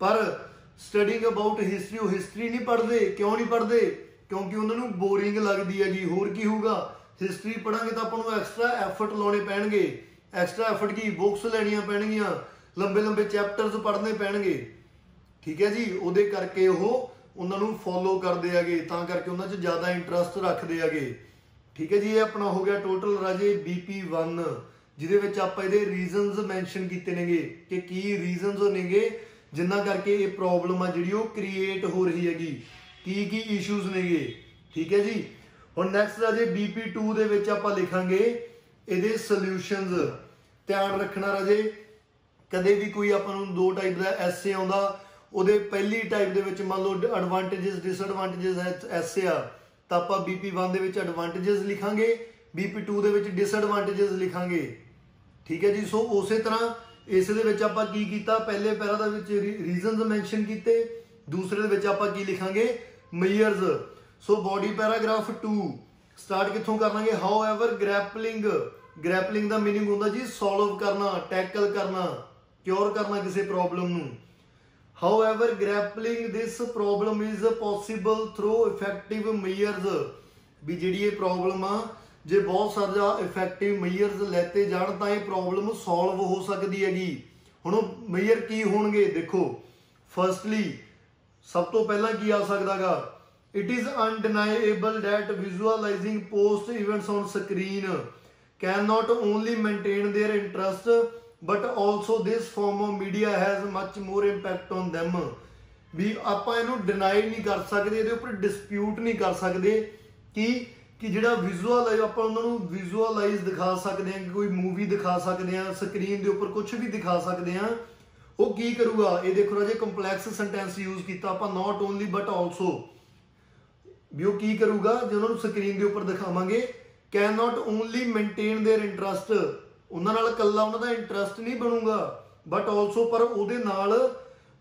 A: ਪਰ ਸਟੱਡੀing ਅਬਾਊਟ ਹਿਸਟਰੀ ਉਹ ਹਿਸਟਰੀ ਨਹੀਂ ਪੜ੍ਹਦੇ, ਕਿਉਂ ਨਹੀਂ ਪੜ੍ਹਦੇ? ਕਿਉਂਕਿ ਉਹਨਾਂ ਨੂੰ ਬੋਰਿੰਗ ਲੱਗਦੀ ਹੈਗੀ, ਹੋਰ ਕੀ ਹੋਊਗਾ? ਹਿਸਟਰੀ ਪੜਾਂਗੇ ਤਾਂ ਆਪਾਂ ਨੂੰ ਐਕਸਟਰਾ ਐਫਰਟ ਲਾਉਣੇ ਪੈਣਗੇ। ਐਕਸਟਰਾ ਐਫਰਟ ਕੀ? ਬੁੱਕਸ ਲੈਣੀਆਂ ਪੈਣਗੀਆਂ, ਲੰਬੇ ਲੰਬੇ ਚੈਪਟਰਸ ਪੜ੍ਹਨੇ ਪੈਣਗੇ। ਠੀਕ ਹੈ ਜੀ? ਉਹਦੇ ਕਰਕੇ ਉਹ ਉਹਨਾਂ ਨੂੰ ਫੋਲੋ ਕਰਦੇ ਹੈਗੇ, ਤਾਂ ਕਰਕੇ ਉਹਨਾਂ 'ਚ ਜ਼ਿਆਦਾ ਇੰਟਰਸਟ ਰੱਖਦੇ ਹੈਗੇ। ਠੀਕ ਹੈ ਜੀ? ਇਹ ਆਪਣਾ ਹੋ ਗਿਆ ਟੋਟਲ ਰਾਜੇ BP1 ਜਿਹਦੇ ਵਿੱਚ ਆਪਾਂ ਇਹਦੇ ਰੀਜ਼ਨਸ ਮੈਂਸ਼ਨ ਕੀਤੇ ਨੇਗੇ ਕਿ ਕੀ ਰੀਜ਼ਨਸ ਹੋ ਨੇਗੇ, ਜਿੰਨਾ ਕਰਕੇ ਇਹ ਪ੍ਰੋਬਲਮ ਆ ਜਿਹੜੀ ਉਹ ਕ੍ਰੀਏਟ ਹੋ ਰਹੀ ਹੈਗੀ। ਕੀ ਕੀ ਇਸ਼ੂਜ਼ ਨੇਗੇ, ਠੀਕ ਹੈ ਜੀ? ਹੁਣ ਨੈਕਸਟ ਆ ਜੇ BP2 ਦੇ ਵਿੱਚ ਆਪਾਂ ਲਿਖਾਂਗੇ ਇਹਦੇ ਸੋਲੂਸ਼ਨਸ ਧਿਆਨ ਰੱਖਣਾ ਰਾਜੇ, ਕਦੇ ਵੀ ਕੋਈ ਆਪਾਂ ਨੂੰ ਦੋ ਟਾਈਪ ਦਾ ਐਸੇ ਆਉਂਦਾ, ਉਹਦੇ ਪਹਿਲੀ ਟਾਈਪ ਦੇ ਵਿੱਚ ਮੰਨ ਲਓ ਐਡਵਾਂਟੇजेस ਡਿਸਐਡਵਾਂਟੇजेस ਐਸੇ ਆ, ਤਾਂ ਆਪਾਂ BP1 ਦੇ ਵਿੱਚ ਐਡਵਾਂਟੇजेस ਲਿਖਾਂਗੇ। BP2 ਦੇ ਵਿੱਚ ਡਿਸਐਡਵਾਂਟੇजेस ਲਿਖਾਂਗੇ। ਠੀਕ ਹੈ ਜੀ? ਸੋ ਉਸੇ ਤਰ੍ਹਾਂ ਇਸ ਦੇ ਵਿੱਚ ਆਪਾਂ ਕੀ ਕੀਤਾ? ਪਹਿਲੇ ਪੈਰਾ ਦੇ ਵਿੱਚ ਰੀਜ਼ਨਸ ਮੈਂਸ਼ਨ ਕੀਤੇ। ਦੂਸਰੇ ਦੇ ਵਿੱਚ ਆਪਾਂ ਕੀ ਲਿਖਾਂਗੇ? Measures so body paragraph 2 start ਕਿੱਥੋਂ ਕਰਾਂਗੇ ਹਾਊ ਐਵਰ ਗ੍ਰੈਪਲਿੰਗ ਗ੍ਰੈਪਲਿੰਗ ਦਾ ਮੀਨਿੰਗ ਹੁੰਦਾ ਜੀ ਸੋਲਵ ਕਰਨਾ ਟੈਕਲ ਕਰਨਾ ਕਿਉਰ ਕਰਨਾ ਕਿਸੇ ਪ੍ਰੋਬਲਮ ਨੂੰ। However, grappling this problem is possible through effective measures ਵੀ ਜਿਹੜੀ ਇਹ ਪ੍ਰੋਬਲਮ ਆ ਜੇ ਬਹੁਤ ਸਾਰਾ ਇਫੈਕਟਿਵ ਮੇਜਰਸ ਲੈਤੇ ਜਾਣ ਤਾਂ ਇਹ ਪ੍ਰੋਬਲਮ ਸੋਲਵ ਹੋ ਸਕਦੀ ਹੈਗੀ ਹੁਣ ਮੇਜਰ ਕੀ ਹੋਣਗੇ ਦੇਖੋ ਫਰਸਟਲੀ ਸਭ ਤੋਂ ਪਹਿਲਾਂ ਕੀ ਆ ਸਕਦਾਗਾ it is undeniable that visualising post events on screen can not only maintain their interest but also this form of media has much more impact on them ਵੀ ਆਪਾਂ ਇਹਨੂੰ ਡਿਨਾਈ ਨਹੀਂ ਕਰ ਸਕਦੇ ਇਹਦੇ ਉੱਪਰ ਡਿਸਪਿਊਟ ਨਹੀਂ ਕਰ ਸਕਦੇ ਕਿ ਕਿ ਜਿਹੜਾ ਵਿਜ਼ੂਅਲ ਹੈ ਆਪਾਂ ਉਹਨਾਂ ਨੂੰ ਵਿਜ਼ੂਅਲਾਈਜ਼ ਦਿਖਾ ਸਕਦੇ ਹਾਂ ਕਿ ਕੋਈ ਮੂਵੀ ਦਿਖਾ ਸਕਦੇ ਹਾਂ ਸਕਰੀਨ ਦੇ ਉੱਪਰ ਕੁਝ ਵੀ ਦਿਖਾ ਸਕਦੇ ਹਾਂ ਉਹ ਕੀ ਕਰੂਗਾ ਇਹ ਦੇਖੋ ਰਾਜੇ ਕੰਪਲੈਕਸ ਸੈਂਟੈਂਸ ਯੂਜ਼ ਕੀਤਾ ਆਪਾਂ ਨਾਟ ਓਨਲੀ ਬਟ ਆਲਸੋ ਵੀ ਉਹ ਕੀ ਕਰੂਗਾ ਜੇ ਉਹਨਾਂ ਨੂੰ ਸਕਰੀਨ ਦੇ ਉੱਪਰ ਦਿਖਾਵਾਂਗੇ can not only maintain their interest ਉਹਨਾਂ ਨਾਲ ਕੱਲਾ ਉਹਨਾਂ ਦਾ ਇੰਟਰਸਟ ਨਹੀਂ ਬਣੂਗਾ ਬਟ ਆਲਸੋ ਪਰ ਉਹਦੇ ਨਾਲ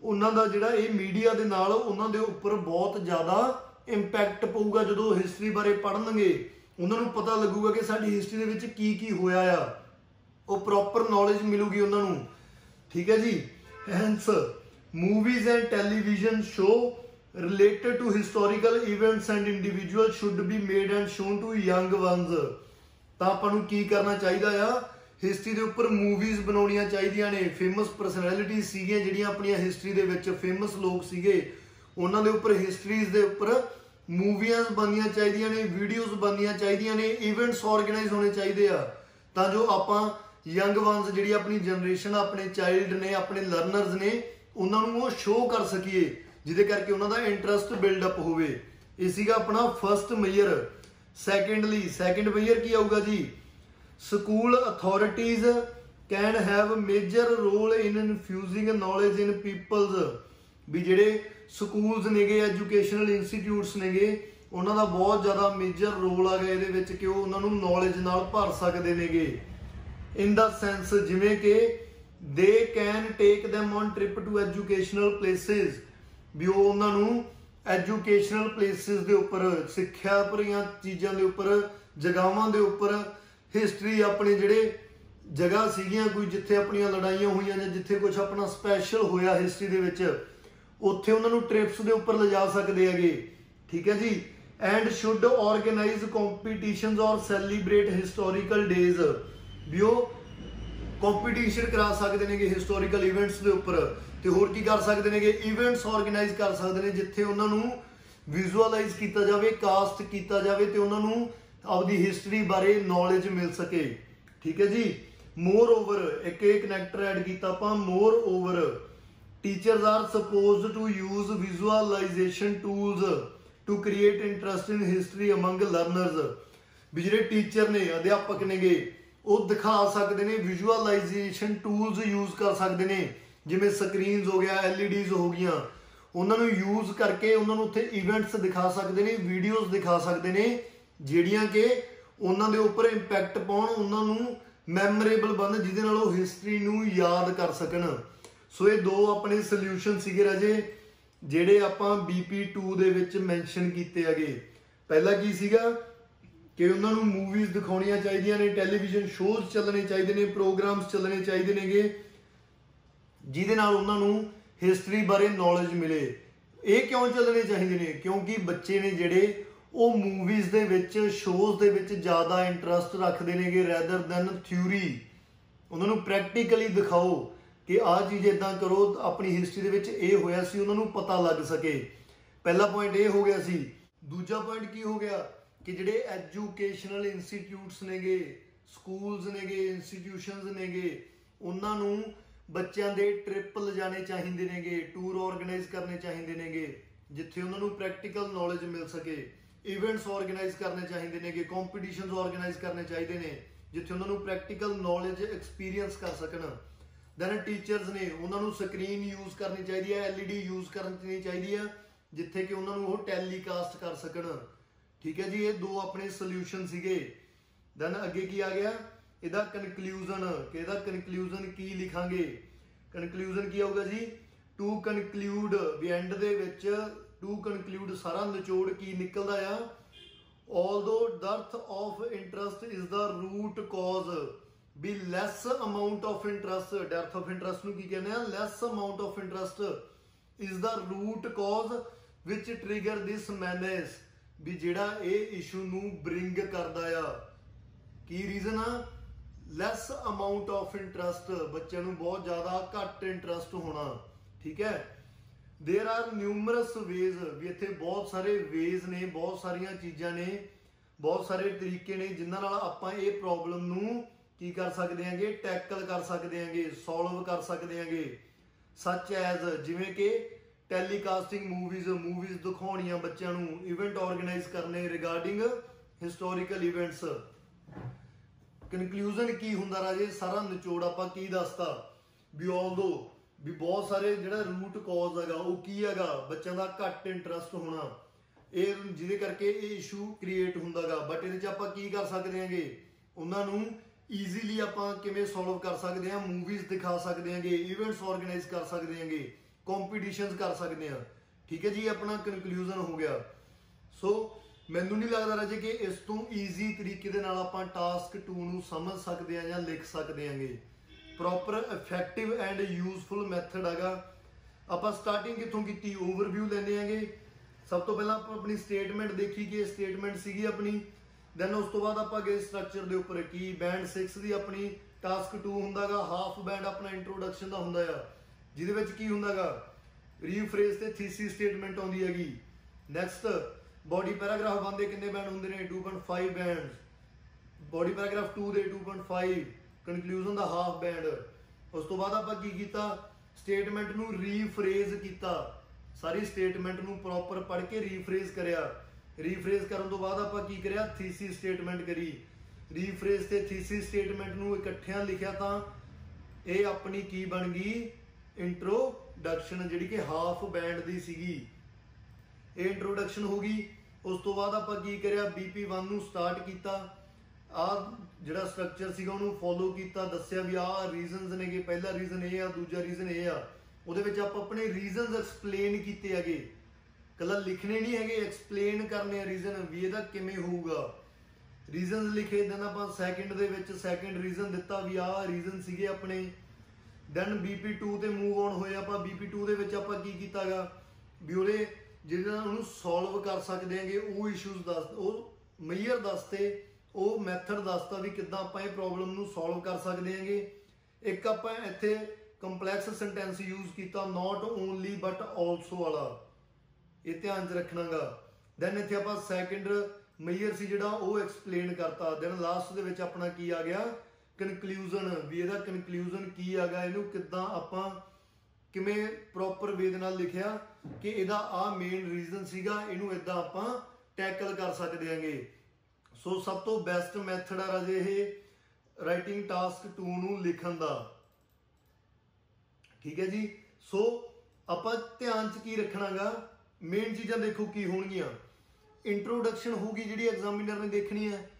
A: ਉਹਨਾਂ ਦਾ ਜਿਹੜਾ ਇਹ ਮੀਡੀਆ ਦੇ ਨਾਲ ਉਹਨਾਂ ਦੇ ਉੱਪਰ ਬਹੁਤ ਜ਼ਿਆਦਾ ਇੰਪੈਕਟ ਪਊਗਾ ਜਦੋਂ ਹਿਸਟਰੀ ਬਾਰੇ ਪੜ੍ਹਨਗੇ। ਉਹਨਾਂ ਨੂੰ ਪਤਾ ਲੱਗੂਗਾ ਕਿ ਸਾਡੀ ਹਿਸਟਰੀ ਦੇ ਵਿੱਚ ਕੀ ਕੀ ਹੋਇਆ ਆ। ਉਹ ਪ੍ਰੋਪਰ ਨੌਲੇਜ ਮਿਲੂਗੀ ਉਹਨਾਂ ਨੂੰ। ਠੀਕ ਹੈ ਜੀ? Hence movies and television show related to historical events and individuals should be made and shown to young ones. ਤਾਂ ਆਪਾਂ ਨੂੰ ਕੀ ਕਰਨਾ ਚਾਹੀਦਾ ਆ? ਹਿਸਟਰੀ ਦੇ ਉੱਪਰ ਮੂਵੀਜ਼ ਬਣਾਉਣੀਆਂ ਚਾਹੀਦੀਆਂ ਨੇ। ਫੇਮਸ ਪਰਸਨੈਲਿਟੀ ਸੀਗੀਆਂ ਜਿਹੜੀਆਂ ਆਪਣੀਆਂ ਹਿਸਟਰੀ ਦੇ ਵਿੱਚ ਫੇਮਸ ਲੋਕ ਸੀਗੇ। ਉਹਨਾਂ ਦੇ ਉੱਪਰ ਹਿਸਟਰੀਜ਼ ਦੇ ਉੱਪਰ ਮੂਵੀਆਂ ਬਣਨੀਆਂ ਚਾਹੀਦੀਆਂ ਨੇ ਵੀਡੀਓਜ਼ ਬਣਨੀਆਂ ਚਾਹੀਦੀਆਂ ਨੇ ਇਵੈਂਟਸ ਆਰਗੇਨਾਈਜ਼ ਹੋਣੇ ਚਾਹੀਦੇ ਆ। ਤਾਂ ਜੋ ਆਪਾਂ ਯੰਗ ਵਨਸ ਜਿਹੜੀ ਆਪਣੀ ਜਨਰੇਸ਼ਨ ਆਪਣੇ ਚਾਈਲਡ ਨੇ, ਆਪਣੇ ਲਰਨਰਸ ਨੇ, ਉਹਨਾਂ ਨੂੰ ਉਹ ਸ਼ੋਅ ਕਰ ਸਕੀਏ, ਜਿਹਦੇ ਕਰਕੇ ਉਹਨਾਂ ਦਾ ਇੰਟਰਸਟ ਬਿਲਡ ਅਪ ਹੋਵੇ। ਇਹ ਸੀਗਾ ਆਪਣਾ first major secondly second major ਕੀ ਆਊਗਾ ਜੀ? School authorities can have major role in infusing knowledge in peoples ਵੀ ਜਿਹੜੇ ਸਕੂਲਸ ਨੇਗੇ ਐਜੂਕੇਸ਼ਨਲ ਇੰਸਟੀਚਿਊਟਸ ਨੇਗੇ, ਉਹਨਾਂ ਦਾ ਬਹੁਤ ਜ਼ਿਆਦਾ ਮੇਜਰ ਰੋਲ ਆ ਗਿਆ ਇਹਦੇ ਵਿੱਚ ਕਿ ਉਹ ਉਹਨਾਂ ਨੂੰ ਨੌਲੇਜ ਨਾਲ ਭਰ ਸਕਦੇ ਨੇਗੇ। ਇਨ ਦਾ ਸੈਂਸ ਜਿਵੇਂ ਕਿ they can take them on trip to educational places ਵੀ ਉਹ ਉਹਨਾਂ ਨੂੰ ਐਜੂਕੇਸ਼ਨਲ ਪਲੇਸਿਸ ਦੇ ਉੱਪਰ, ਸਿੱਖਿਆ ਭਰੀਆਂ ਚੀਜ਼ਾਂ ਦੇ ਉੱਪਰ ਜਗਾਵਾਂ ਦੇ ਉੱਪਰ ਹਿਸਟਰੀ ਆਪਣੇ ਜਿਹੜੇ ਜਗ੍ਹਾ ਸੀਗੀਆਂ, ਕੋਈ ਜਿੱਥੇ ਆਪਣੀਆਂ ਲੜਾਈਆਂ ਹੋਈਆਂ ਜਾਂ ਜਿੱਥੇ ਕੁਝ ਆਪਣਾ ਸਪੈਸ਼ਲ ਹੋਇਆ ਹਿਸਟਰੀ ਦੇ ਵਿੱਚ। ਉੱਥੇ ਉਹਨਾਂ ਨੂੰ ਟ੍ਰਿਪਸ ਦੇ ਉੱਪਰ ਲਿਜਾ ਸਕਦੇ ਹੈਗੇ। ਠੀਕ ਹੈ ਜੀ? And should organise competitions or celebrate historical days ਵੀ ਉਹ ਕੰਪੀਟੀਸ਼ਨ ਕਰਾ ਸਕਦੇ ਨੇਗੇ ਹਿਸਟੋਰੀਕਲ ਇਵੈਂਟਸ ਦੇ ਉੱਪਰ। ਤੇ ਹੋਰ ਕੀ ਕਰ ਸਕਦੇ ਨੇਗੇ? ਇਵੈਂਟਸ ਆਰਗੇਨਾਈਜ਼ ਕਰ ਸਕਦੇ ਨੇ ਜਿੱਥੇ ਉਹਨਾਂ ਨੂੰ ਵਿਜ਼ੂਅਲਾਈਜ਼ ਕੀਤਾ ਜਾਵੇ ਕਾਸਟ ਕੀਤਾ ਜਾਵੇ ਤੇ ਉਹਨਾਂ ਨੂੰ ਆਪਦੀ ਹਿਸਟਰੀ ਬਾਰੇ ਨੌਲੇਜ ਮਿਲ ਸਕੇ। ਠੀਕ ਹੈ ਜੀ? ਮੋਰ ਓਵਰ ਇੱਕ ਇਹ ਕਨੈਕਟਰ ਐਡ ਕੀਤਾ ਆਪਾਂ। Moreover teachers are supposed to use visualisation tools to create interest in history among learners ਵੀ ਜਿਹੜੇ ਟੀਚਰ ਨੇ, ਅਧਿਆਪਕ ਨੇਗੇ, ਉਹ ਦਿਖਾ ਸਕਦੇ ਨੇ ਵਿਜ਼ੂਅਲਾਈਜੇਸ਼ਨ ਟੂਲਸ ਯੂਜ਼ ਕਰ ਸਕਦੇ ਨੇ। ਜਿਵੇਂ ਸਕਰੀਨਸ ਹੋ ਗਿਆ ਐਲਈਡੀਜ਼ ਹੋ ਗਈਆਂ। ਉਹਨਾਂ ਨੂੰ ਯੂਜ਼ ਕਰਕੇ ਉਹਨਾਂ ਨੂੰ ਉੱਥੇ ਇਵੈਂਟਸ ਦਿਖਾ ਸਕਦੇ ਨੇ ਵੀਡੀਓਜ਼ ਦਿਖਾ ਸਕਦੇ ਨੇ, ਜਿਹੜੀਆਂ ਕਿ ਉਹਨਾਂ ਦੇ ਉੱਪਰ ਇੰਪੈਕਟ ਪਾਉਣ, ਉਹਨਾਂ ਨੂੰ ਮੈਮੋਰੇਬਲ ਬਣ ਜਿਹਦੇ ਨਾਲ ਉਹ ਹਿਸਟਰੀ ਨੂੰ ਯਾਦ ਕਰ ਸਕਣ। ਸੋ ਇਹ ਦੋ ਆਪਣੇ ਸੋਲੂਸ਼ਨ ਸੀਗੇ ਰਾਜੇ, ਜਿਹੜੇ ਆਪਾਂ BP2 ਦੇ ਵਿੱਚ ਮੈਂਸ਼ਨ ਕੀਤੇ ਹੈਗੇ। ਪਹਿਲਾ ਕੀ ਸੀਗਾ? ਕਿ ਉਹਨਾਂ ਨੂੰ ਮੂਵੀਜ਼ ਦਿਖਾਉਣੀਆਂ ਚਾਹੀਦੀਆਂ ਨੇ ਟੈਲੀਵਿਜ਼ਨ ਸ਼ੋਜ਼ ਚੱਲਣੇ ਚਾਹੀਦੇ ਨੇ ਪ੍ਰੋਗਰਾਮਸ ਚੱਲਣੇ ਚਾਹੀਦੇ ਨੇਗੇ, ਜਿਹਦੇ ਨਾਲ ਉਹਨਾਂ ਨੂੰ ਹਿਸਟਰੀ ਬਾਰੇ ਨੌਲੇਜ ਮਿਲੇ। ਇਹ ਕਿਉਂ ਚੱਲਣੇ ਚਾਹੀਦੇ ਨੇ? ਕਿਉਂਕਿ ਬੱਚੇ ਨੇ ਜਿਹੜੇ ਉਹ ਮੂਵੀਜ਼ ਦੇ ਵਿੱਚ ਸ਼ੋਜ਼ ਦੇ ਵਿੱਚ ਜ਼ਿਆਦਾ ਇੰਟਰਸਟ ਰੱਖਦੇ ਨੇਗੇ ਰੈਦਰ ਦੈਨ ਥਿਊਰੀ ਉਹਨਾਂ ਨੂੰ ਪ੍ਰੈਕਟੀਕਲੀ ਦਿਖਾਓ। ਕਿ ਆਹ ਚੀਜ਼ ਇਦਾਂ ਕਰੋ, ਆਪਣੀ ਹਿਸਟਰੀ ਦੇ ਵਿੱਚ ਇਹ ਹੋਇਆ ਸੀ, ਉਹਨਾਂ ਨੂੰ ਪਤਾ ਲੱਗ ਸਕੇ। ਪਹਿਲਾ ਪੁਆਇੰਟ ਇਹ ਹੋ ਗਿਆ ਸੀ। ਦੂਜਾ ਪੁਆਇੰਟ ਕੀ ਹੋ ਗਿਆ? ਕਿ ਜਿਹੜੇ ਐਜੂਕੇਸ਼ਨਲ ਇੰਸਟੀਚਿਊਟਸ ਨੇਗੇ ਸਕੂਲਸ ਨੇਗੇ ਇੰਸਟੀਟਿਊਸ਼ਨਸ ਨੇਗੇ, ਉਹਨਾਂ ਨੂੰ ਬੱਚਿਆਂ ਦੇ ਟ੍ਰਿਪ ਲਿਜਾਣੇ ਚਾਹੀਦੇ ਨੇਗੇ ਟੂਰ ਆਰਗੇਨਾਈਜ਼ ਕਰਨੇ ਚਾਹੀਦੇ ਨੇਗੇ, ਜਿੱਥੇ ਉਹਨਾਂ ਨੂੰ ਪ੍ਰੈਕਟੀਕਲ ਨੌਲੇਜ ਮਿਲ ਸਕੇ। ਇਵੈਂਟਸ ਆਰਗੇਨਾਈਜ਼ ਕਰਨੇ ਚਾਹੀਦੇ ਨੇਗੇ ਕੰਪੀਟੀਸ਼ਨਸ ਆਰਗੇਨਾਈਜ਼ ਕਰਨੇ ਚਾਹੀਦੇ ਨੇ, ਜਿੱਥੇ ਉਹਨਾਂ ਨੂੰ ਪ੍ਰੈਕਟੀਕਲ ਨੌਲੇਜ ਐਕਸਪੀਰੀਅੰਸ ਕਰ ਸਕਣ। ਦੈਨ ਟੀਚਰਸ ਨੇ ਉਹਨਾਂ ਨੂੰ ਸਕਰੀਨ ਯੂਜ਼ ਕਰਨੀ ਚਾਹੀਦੀ ਹੈ ਐਲਈਡੀ ਯੂਜ਼ ਕਰਨੀ ਚਾਹੀਦੀ ਹੈ, ਜਿੱਥੇ ਕਿ ਉਹਨਾਂ ਨੂੰ ਉਹ ਟੈਲੀਕਾਸਟ ਕਰ ਸਕਣ। ਠੀਕ ਹੈ ਜੀ, ਇਹ ਦੋ ਆਪਣੇ ਸੋਲੂਸ਼ਨ ਸੀਗੇ। ਦੈਨ ਅੱਗੇ ਕੀ ਆ ਗਿਆ? ਇਹਦਾ ਕਨਕਲੂਜਨ ਕਿ ਇਹਦਾ ਕਨਕਲੂਜਨ ਕੀ ਲਿਖਾਂਗੇ? ਕਨਕਲੂਜਨ ਕੀ ਆਊਗਾ ਜੀ? ਟੂ ਕਨਕਲੂਡ ਵੀ ਐਂਡ ਦੇ ਵਿੱਚ ਟੂ ਕਨਕਲੂਡ ਸਾਰਾ ਨਿਚੋੜ ਕੀ ਨਿਕਲਦਾ ਆ? Although dearth of interest is the root cause we less amount of interest depth of interest ਨੂੰ ਕੀ ਕਹਿੰਦੇ ਆ less amount of interest is the root cause which trigger this menace ਵੀ ਜਿਹੜਾ ਇਹ ਇਸ਼ੂ ਨੂੰ ਬ੍ਰਿੰਗ ਕਰਦਾ ਆ ਕੀ ਰੀਜ਼ਨ ਆ ਲੈਸ ਅਮਾਉਂਟ ਆਫ ਇੰਟਰਸਟ ਬੱਚਿਆਂ ਨੂੰ ਬਹੁਤ ਜ਼ਿਆਦਾ ਘੱਟ ਇੰਟਰਸਟ ਹੋਣਾ ਠੀਕ ਹੈ देयर आर ਨਿਊਮਰਸ ਵੇਜ਼ ਵੀ ਇੱਥੇ ਬਹੁਤ ਸਾਰੇ ਵੇਜ਼ ਨੇ ਬਹੁਤ ਸਾਰੀਆਂ ਚੀਜ਼ਾਂ ਨੇ ਬਹੁਤ ਸਾਰੇ ਤਰੀਕੇ ਨੇ ਜਿਨ੍ਹਾਂ ਨਾਲ ਆਪਾਂ ਇਹ ਪ੍ਰੋਬਲਮ ਨੂੰ ਕੀ ਕਰ ਸਕਦੇ ਹਾਂਗੇ? ਟੈਕਲ ਕਰ ਸਕਦੇ ਹਾਂਗੇ ਸੋਲਵ ਕਰ ਸਕਦੇ ਹਾਂਗੇ। ਸੱਚ ਐਜ਼ ਜਿਵੇਂ ਕਿ ਟੈਲੀਕਾਸਟਿੰਗ ਮੂਵੀਜ਼ ਮੂਵੀਜ਼ ਦਿਖਾਉਣੀਆਂ ਬੱਚਿਆਂ ਨੂੰ ਇਵੈਂਟ ਆਰਗੇਨਾਈਜ਼ ਕਰਨੇ ਰਿਗਾਰਡਿੰਗ ਹਿਸਟੋਰੀਕਲ ਇਵੈਂਟਸ ਕਨਕਲੂਜਨ ਕੀ ਹੁੰਦਾ ਰਾਜੇ? ਸਾਰਾ ਨਿਚੋੜ ਆਪਾਂ ਕੀ ਦੱਸਤਾ? ਵੀ ਆਲਦੋ ਵੀ ਬਹੁਤ ਸਾਰੇ ਜਿਹੜਾ ਰੂਟ ਕਾਜ਼ ਹੈਗਾ, ਉਹ ਕੀ ਹੈਗਾ? ਬੱਚਿਆਂ ਦਾ ਘੱਟ ਇੰਟਰਸਟ ਹੋਣਾ। ਇਹ ਜਿਹਦੇ ਕਰਕੇ ਇਹ ਇਸ਼ੂ ਕ੍ਰੀਏਟ ਹੁੰਦਾਗਾ। ਬਟ ਇਹਦੇ ਚ ਆਪਾਂ ਕੀ ਕਰ ਸਕਦੇ ਹਾਂਗੇ? ਉਹਨਾਂ ਨੂੰ ਈਜ਼ੀਲੀ ਆਪਾਂ ਕਿਵੇਂ ਸੋਲਵ ਕਰ ਸਕਦੇ ਹਾਂ ਮੂਵੀਜ਼ ਦਿਖਾ ਸਕਦੇ ਹਾਂਗੇ ਇਵੈਂਟਸ ਆਰਗੇਨਾਈਜ਼ ਕਰ ਸਕਦੇ ਹਾਂਗੇ ਕੰਪੀਟੀਸ਼ਨਸ ਕਰ ਸਕਦੇ ਹਾਂ। ਠੀਕ ਹੈ ਜੀ, ਆਪਣਾ ਕਨਕਲੂਜਨ ਹੋ ਗਿਆ। ਸੋ ਮੈਨੂੰ ਨਹੀਂ ਲੱਗਦਾ ਰਾਜੇ ਕਿ ਇਸ ਤੋਂ ਈਜ਼ੀ ਤਰੀਕੇ ਦੇ ਨਾਲ ਆਪਾਂ ਟਾਸਕ 2 ਨੂੰ ਸਮਝ ਸਕਦੇ ਹਾਂ ਜਾਂ ਲਿਖ ਸਕਦੇ ਹਾਂਗੇ। Proper effective and useful method ਹੈਗਾ। ਆਪਾਂ ਸਟਾਰਟਿੰਗ ਕਿੱਥੋਂ ਕੀਤੀ? ਓਵਰਵਿਊ ਲੈਣੇ ਆਂਗੇ ਸਭ ਤੋਂ ਪਹਿਲਾਂ ਆਪਾਂ ਆਪਣੀ ਸਟੇਟਮੈਂਟ ਦੇਖੀ ਕਿ ਇਹ ਸਟੇਟਮੈਂਟ ਸੀਗੀ ਆਪਣੀ। ਦੈਨ ਉਸ ਤੋਂ ਬਾਅਦ ਆਪਾਂ ਗਏ ਸਟਰਕਚਰ ਦੇ ਉੱਪਰ, ਕੀ ਬੈਂਡ 6 ਦੀ ਆਪਣੀ ਟਾਸਕ 2 ਹੁੰਦਾਗਾ ਹਾਫ ਬੈਂਡ ਆਪਣਾ ਇੰਟਰੋਡਕਸ਼ਨ ਦਾ ਹੁੰਦਾ ਆ ਜਿਹਦੇ ਵਿੱਚ ਕੀ ਹੁੰਦਾਗਾ? ਰੀਫਰੇਜ਼ ਤੇ ਥੀਸਿਸ ਸਟੇਟਮੈਂਟ ਆਉਂਦੀ ਹੈਗੀ। ਨੈਕਸਟ ਬੋਡੀ ਪੈਰਾਗ੍ਰਾਫ ਬੰਦੇ ਕਿੰਨੇ ਬੈਂਡ ਹੁੰਦੇ ਨੇ? 2.5 ਬੈਂਡਸ ਬੋਡੀ ਪੈਰਾਗ੍ਰਾਫ 2 ਦੇ 2.5 ਕਨਕਲੂਜਨ ਦਾ ਹਾਫ ਬੈਂਡ ਉਸ ਤੋਂ ਬਾਅਦ ਆਪਾਂ ਕੀ ਕੀਤਾ? ਸਟੇਟਮੈਂਟ ਨੂੰ ਰੀਫਰੇਜ਼ ਕੀਤਾ। ਸਾਰੀ ਸਟੇਟਮੈਂਟ ਨੂੰ ਪ੍ਰੋਪਰ ਪੜ੍ਹ ਕੇ ਰੀਫਰੇਜ਼ ਕਰਿਆ। ਰੀਫਰੇਜ਼ ਕਰਨ ਤੋਂ ਬਾਅਦ ਆਪਾਂ ਕੀ ਕਰਿਆ? ਥੀਸਿਸ ਸਟੇਟਮੈਂਟ ਕਰੀ। ਰੀਫਰੇਜ਼ ਤੇ ਥੀਸਿਸ ਸਟੇਟਮੈਂਟ ਨੂੰ ਇਕੱਠਿਆਂ ਲਿਖਿਆ ਤਾਂ ਇਹ ਆਪਣੀ ਕੀ ਬਣ ਗਈ? ਇੰਟਰੋਡਕਸ਼ਨ ਜਿਹੜੀ ਕਿ ਹਾਫ ਬੈਂਡ ਦੀ ਸੀਗੀ। ਇਹ ਇੰਟਰੋਡਕਸ਼ਨ ਹੋ ਗਈ। ਉਸ ਤੋਂ ਬਾਅਦ ਆਪਾਂ ਕੀ ਕਰਿਆ? BP1 ਨੂੰ ਸਟਾਰਟ ਕੀਤਾ। ਆ ਜਿਹੜਾ ਸਟਰਕਚਰ ਸੀਗਾ ਉਹਨੂੰ ਫੋਲੋ ਕੀਤਾ। ਦੱਸਿਆ ਵੀ ਆਹ ਰੀਜ਼ਨਸ ਨੇਗੇ। ਪਹਿਲਾ ਰੀਜ਼ਨ ਇਹ ਆ, ਦੂਜਾ ਰੀਜ਼ਨ ਇਹ ਆ। ਉਹਦੇ ਵਿੱਚ ਆਪਾਂ ਆਪਣੇ ਰੀਜ਼ਨਸ ਐਕਸਪਲੇਨ ਕੀਤੇ ਹੈਗੇ। ਕੱਲਾ ਲਿਖਣੇ ਨਹੀਂ ਹੈਗੇ ਐਕਸਪਲੇਨ ਕਰਨੇ ਆ ਰੀਜ਼ਨ ਵੀ ਇਹਦਾ ਕਿਵੇਂ ਹੋਊਗਾ। ਰੀਜ਼ਨਸ ਲਿਖੇ ਦਨ ਆਪਾਂ ਸੈਕਿੰਡ ਦੇ ਵਿੱਚ ਸੈਕਿੰਡ ਰੀਜ਼ਨ ਦਿੱਤਾ ਵੀ ਆਹ ਰੀਜ਼ਨ ਸੀਗੇ ਆਪਣੇ। ਦੈਨ BP2 ਤੇ ਮੂਵ ਔਨ ਹੋਏ ਆਪਾਂ BP2 ਦੇ ਵਿੱਚ ਆਪਾਂ ਕੀ ਕੀਤਾਗਾ? ਵੀ ਉਹਦੇ ਜਿਹੜਾ ਉਹਨੂੰ ਸੋਲਵ ਕਰ ਸਕਦੇ ਆਂਗੇ ਉਹ ਇਸ਼ੂਜ਼ ਦੱਸ, ਉਹ ਮੇਜਰ ਦੱਸਤੇ, ਉਹ ਮੈਥਡ ਦੱਸਤਾ ਵੀ ਕਿੱਦਾਂ ਆਪਾਂ ਇਹ ਪ੍ਰੋਬਲਮ ਨੂੰ ਸੋਲਵ ਕਰ ਸਕਦੇ ਆਂਗੇ ਇੱਕ ਆਪਾਂ ਇੱਥੇ ਕੰਪਲੈਕਸ ਸੈਂਟੈਂਸ ਯੂਜ਼ ਕੀਤਾ ਨਾਟ ਓਨਲੀ ਬਟ ਆਲਸੋ ਵਾਲਾ। ਇਹ ਧਿਆਨ 'ਚ ਰੱਖਣਾਗਾ। ਦੈਨ ਇੱਥੇ ਆਪਾਂ ਸੈਕਿੰਡ ਮੇਜਰ ਸੀ ਜਿਹੜਾ, ਉਹ ਐਕਸਪਲੇਨ ਕਰਤਾ। ਦੈਨ ਲਾਸਟ ਦੇ ਵਿੱਚ ਆਪਣਾ ਕੀ ਆ ਗਿਆ? ਕਨਕਲੂਜਨ ਵੀ ਇਹਦਾ ਕਨਕਲੂਜਨ ਕੀ ਆਗਾ ਇਹਨੂੰ ਕਿੱਦਾਂ ਆਪਾਂ ਕਿਵੇਂ ਪ੍ਰੋਪਰ ਵੇ ਦੇ ਨਾਲ ਲਿਖਿਆ ਕਿ ਇਹਦਾ ਆ ਮੇਨ ਰੀਜ਼ਨ ਸੀਗਾ, ਇਹਨੂੰ ਇਦਾਂ ਆਪਾਂ ਟੈਕਲ ਕਰ ਸਕਦੇ ਹਾਂਗੇ। ਸੋ ਸਭ ਤੋਂ ਬੈਸਟ ਮੈਥਡ ਆ ਰਾਜੇ ਇਹ ਰਾਈਟਿੰਗ ਟਾਸਕ 2 ਨੂੰ ਲਿਖਣ ਦਾ। ਠੀਕ ਹੈ ਜੀ? ਸੋ ਆਪਾਂ ਧਿਆਨ 'ਚ ਕੀ ਰੱਖਣਾਗਾ? ਮੇਨ ਚੀਜ਼ਾਂ ਦੇਖੋ ਕੀ ਹੋਣਗੀਆਂ। ਇੰਟਰੋਡਕਸ਼ਨ ਹੋਊਗੀ ਜਿਹੜੀ ਐਗਜ਼ਾਮੀਨਰ ਨੇ ਦੇਖਣੀ ਹੈ।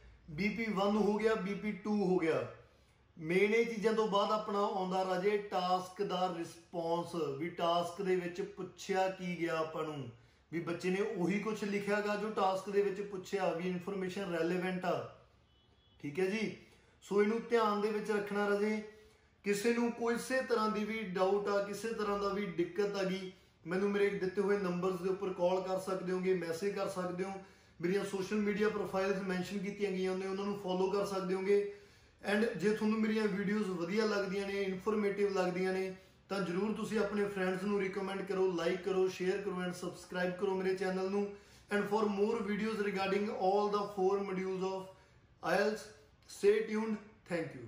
A: BP1 ਹੋ ਗਿਆ BP2 ਹੋ ਗਿਆ। ਮੇਨ ਇਹ ਚੀਜ਼ਾਂ ਤੋਂ ਬਾਅਦ ਆਪਣਾ ਆਉਂਦਾ ਰਾਜੇ ਟਾਸਕ ਦਾ ਰਿਸਪੌਂਸ ਵੀ ਟਾਸਕ ਦੇ ਵਿੱਚ ਪੁੱਛਿਆ ਕੀ ਗਿਆ ਆਪਾਂ ਨੂੰ। ਵੀ ਬੱਚੇ ਨੇ ਉਹੀ ਕੁਝ ਲਿਖਿਆਗਾ ਜੋ ਟਾਸਕ ਦੇ ਵਿੱਚ ਪੁੱਛਿਆ, ਵੀ ਇਨਫੋਰਮੇਸ਼ਨ ਰੈਲੇਵੈਂਟ ਆ। ਠੀਕ ਹੈ ਜੀ? ਸੋ ਇਹਨੂੰ ਧਿਆਨ ਦੇ ਵਿੱਚ ਰੱਖਣਾ ਰਾਜੇ। ਕਿਸੇ ਨੂੰ ਕਿਸੇ ਤਰ੍ਹਾਂ ਦੀ ਵੀ ਡਾਊਟ ਆ, ਕਿਸੇ ਤਰ੍ਹਾਂ ਦਾ ਵੀ ਦਿੱਕਤ ਆ ਗਈ ਮੈਨੂੰ ਮੇਰੇ ਦਿੱਤੇ ਹੋਏ ਨੰਬਰਸ ਦੇ ਉੱਪਰ ਕਾਲ ਕਰ ਸਕਦੇ ਹੋਗੇ ਮੈਸੇਜ ਕਰ ਸਕਦੇ ਹੋ। ਮੇਰੀਆਂ ਸੋਸ਼ਲ ਮੀਡੀਆ ਪ੍ਰੋਫਾਈਲਸ ਮੈਂਸ਼ਨ ਕੀਤੀਆਂ ਗਈਆਂ ਨੇ, ਉਹਨਾਂ ਨੂੰ ਫੋਲੋ ਕਰ ਸਕਦੇ ਹੋਗੇ। ਐਂਡ ਜੇ ਤੁਹਾਨੂੰ ਮੇਰੀਆਂ ਵੀਡੀਓਜ਼ ਵਧੀਆ ਲੱਗਦੀਆਂ ਨੇ ਇਨਫੋਰਮੇਟਿਵ ਲੱਗਦੀਆਂ ਨੇ, ਤਾਂ ਜਰੂਰ ਤੁਸੀਂ ਆਪਣੇ ਫਰੈਂਡਸ ਨੂੰ ਰਿਕਮੈਂਡ ਕਰੋ ਲਾਈਕ ਕਰੋ ਸ਼ੇਅਰ ਕਰੋ ਐਂਡ ਸਬਸਕ੍ਰਾਈਬ ਕਰੋ ਮੇਰੇ ਚੈਨਲ ਨੂੰ। And for more videos regarding all the four modules of IELTS stay tune thank you